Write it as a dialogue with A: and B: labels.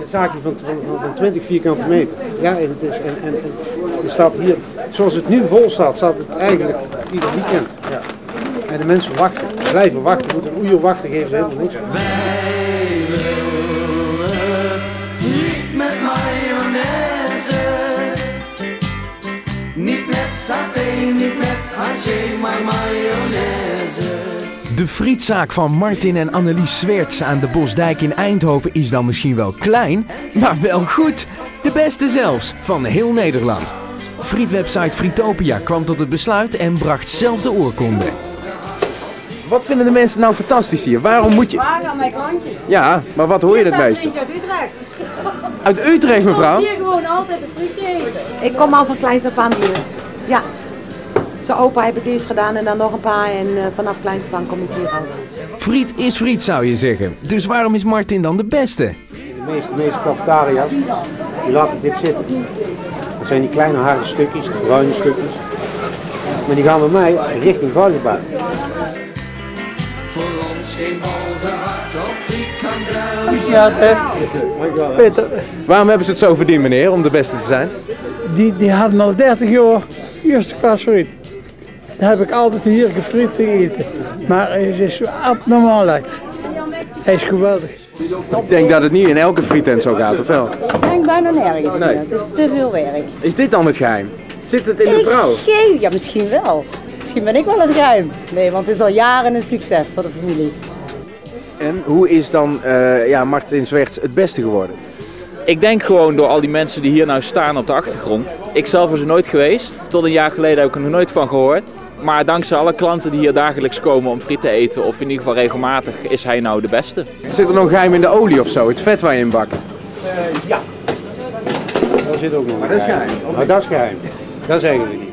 A: Een zaakje van, van, van, van 20 vierkante meter. Ja, en het is, en, en, en staat hier, zoals het nu vol staat, staat het eigenlijk ieder weekend. Ja. En de mensen wachten, blijven wachten, moeten een uur wachten, geven ze helemaal niks.
B: Friet met mayonaise. Niet met saté,
C: De frietzaak van Martin en Annelies Swerts aan de Bosdijk in Eindhoven is dan misschien wel klein, maar wel goed. De beste zelfs van heel Nederland. Frietwebsite Frietopia kwam tot het besluit en bracht zelf de oorkonde.
D: Wat vinden de mensen nou fantastisch hier? Waarom moet je...
E: Waar gaan mijn klantjes?
D: Ja, maar wat hoor je het meeste?
E: Eentje uit Utrecht.
D: Uit Utrecht, mevrouw?
E: Hier gewoon altijd een frietje eten.
F: Ik kom al van kleins af aan hier. Ja. Zijn opa heb ik eerst gedaan en dan nog een paar. En eh, vanaf kleins af aan kom ik hier al.
C: Friet is friet zou je zeggen. Dus waarom is Martin dan de beste?
A: De meeste, de meeste cafetaria's, die laten dit zitten. Dat zijn die kleine harde stukjes, de bruine stukjes. Maar die gaan bij mij richting vuilnisbak.
B: Voor ons geen gehakt of frikandel.
G: Hè. Peter,
D: Waarom hebben ze het zo verdiend, meneer, om de beste te zijn?
G: die, die hadden al 30 jaar eerste klas friet. Daar heb ik altijd hier gefriet gegeten. Maar het is abnormaal lekker. Hij is geweldig.
D: Ik denk dat het niet in elke frietent zo gaat, of wel?
H: Ik denk bijna nergens
D: Nee.
H: meer. Het is te veel werk.
D: Is dit dan het geheim? Zit het in de vrouw?
H: Geen, ja, misschien wel. Misschien ben ik wel het geheim. Nee, want het is al jaren een succes voor de familie.
D: En hoe is dan eh, ja, Martin Zwerts het beste geworden?
I: Ik denk gewoon door al die mensen die hier nou staan op de achtergrond. Ik zelf was er nooit geweest. Tot een jaar geleden heb ik er nog nooit van gehoord. Maar dankzij alle klanten die hier dagelijks komen om friet te eten, of in ieder geval regelmatig, is hij nou de beste.
D: Zit er nog geheim in de olie of zo? Het vet waar je in bakt?
A: Daar zit ook nog
D: Maar dat is geheim.
A: Maar dat is geheim. Dat zeggen we niet.